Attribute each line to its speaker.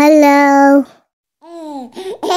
Speaker 1: Hello. Mm.